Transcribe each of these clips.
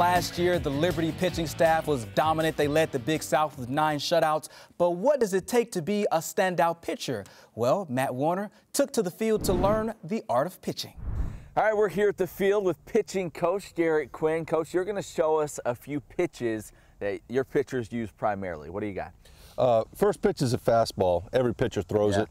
last year, the Liberty pitching staff was dominant. They led the Big South with nine shutouts. But what does it take to be a standout pitcher? Well, Matt Warner took to the field to learn the art of pitching. All right, we're here at the field with pitching coach Garrett Quinn. Coach, you're going to show us a few pitches that your pitchers use primarily. What do you got? Uh, first pitch is a fastball. Every pitcher throws Yeah. it.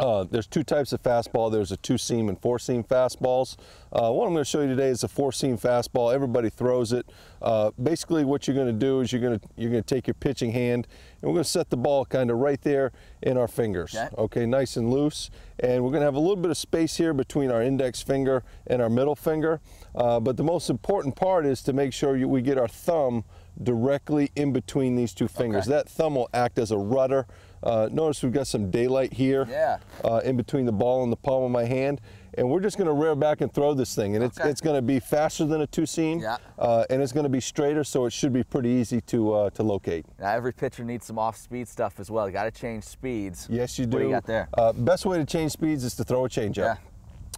Uh, there's two types of fastball. There's a two-seam and four-seam fastballs. Uh, what I'm going to show you today is a four-seam fastball. Everybody throws it. Uh, basically, what you're going to do is you're going to you're going to take your pitching hand and we're going to set the ball kind of right there in our fingers. Okay. okay, nice and loose. And we're going to have a little bit of space here between our index finger and our middle finger. Uh, but the most important part is to make sure you, we get our thumb directly in between these two fingers. Okay. That thumb will act as a rudder. Uh, notice we've got some daylight here Yeah. uh, in between the ball and the palm of my hand. And we're just going to rear back and throw this thing. And it's, Okay. it's going to be faster than a two seam. Yeah. Uh, and it's going to be straighter, so it should be pretty easy to, uh, to locate. Now, every pitcher needs some off-speed stuff as well. You got to change speeds. Yes, you do. What do you got there? Uh, best way to change speeds is to throw a changeup. Yeah.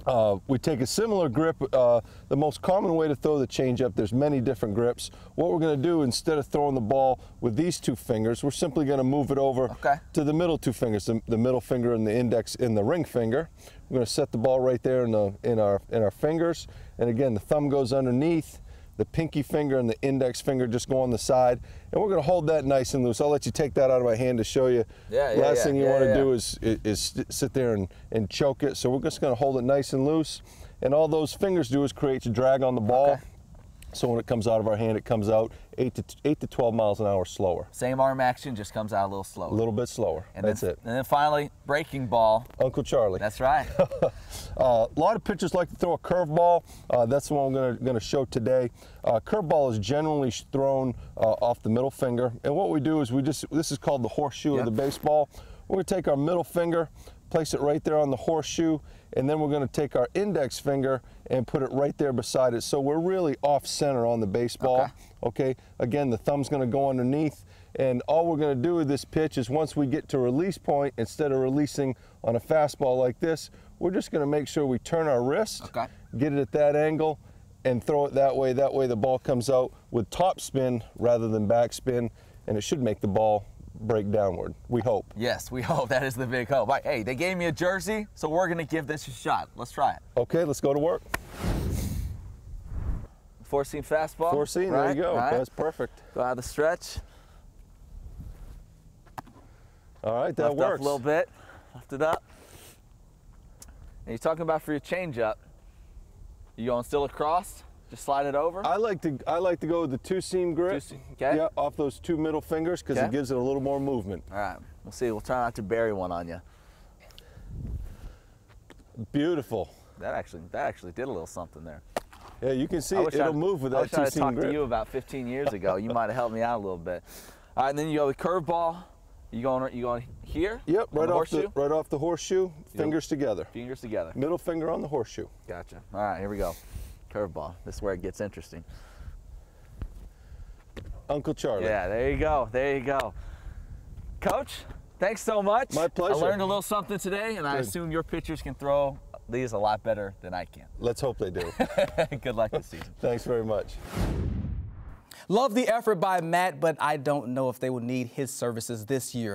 Uh, we take a similar grip. Uh, the most common way to throw the changeup, there's many different grips. What we're going to do instead of throwing the ball with these two fingers, we're simply going to move it over Okay. to the middle two fingers, the, the middle finger and the index in the ring finger. We're going to set the ball right there in, the, in, our, in our fingers. And again, the thumb goes underneath. The pinky finger and the index finger just go on the side, and we're going to hold that nice and loose. I'll let you take that out of my hand to show you. Yeah, yeah, Last yeah, thing you yeah, want to yeah. do is is, is sit there and, and choke it. So we're just going to hold it nice and loose. And all those fingers do is create a drag on the ball. Okay. So when it comes out of our hand, it comes out eight to eight to 12 miles an hour slower. Same arm action, just comes out a little slower. A little bit slower. and That's then, it. And then finally, breaking ball. Uncle Charlie. That's right. Uh, a lot of pitchers like to throw a curveball. Uh, that's the one I'm going to show today. Uh, curveball is generally thrown uh, off the middle finger, and what we do is we just this is called the horseshoe Yep. of the baseball. We're going to take our middle finger, place it right there on the horseshoe, and then we're going to take our index finger and put it right there beside it. So we're really off center on the baseball. Okay. Okay. Again, the thumb's going to go underneath. And all we're going to do with this pitch is once we get to release point, instead of releasing on a fastball like this, we're just going to make sure we turn our wrist, Okay. get it at that angle, and throw it that way. That way the ball comes out with top spin rather than back spin, and it should make the ball break downward. We hope. yes, we hope. That is the big hope. All right, hey, they gave me a jersey, so we're going to give this a shot. Let's try it. Okay, let's go to work. Four seam fastball. Four seam, there you go. right. That's perfect. Go out of the stretch. All right, that Left works. up a little bit. Left it up. And you're talking about for your changeup. You going still across? Just slide it over? I like to I like to go with the two seam grip. Two-seam, okay. Yeah, off those two middle fingers because Okay. it gives it a little more movement. All right, we'll see. We'll try not to bury one on you. Beautiful. That actually, that actually did a little something there. Yeah, you can see it. wish It'll I'd- move with I that wish I two had seam talked grip. to you about 15 years ago. You might have helped me out a little bit. All right, and then you go with curveball. You going, you going here? Yep, right the off horseshoe? the right off the horseshoe, fingers together. Fingers together. Middle finger on the horseshoe. Gotcha. All right, here we go. Curveball. This is where it gets interesting. Uncle Charlie. Yeah, there you go. There you go. Coach, thanks so much. My pleasure. I learned a little something today, and I Good. assume your pitchers can throw these a lot better than I can. Let's hope they do. Good luck this season. Thanks very much. Love the effort by Matt, but I don't know if they will need his services this year.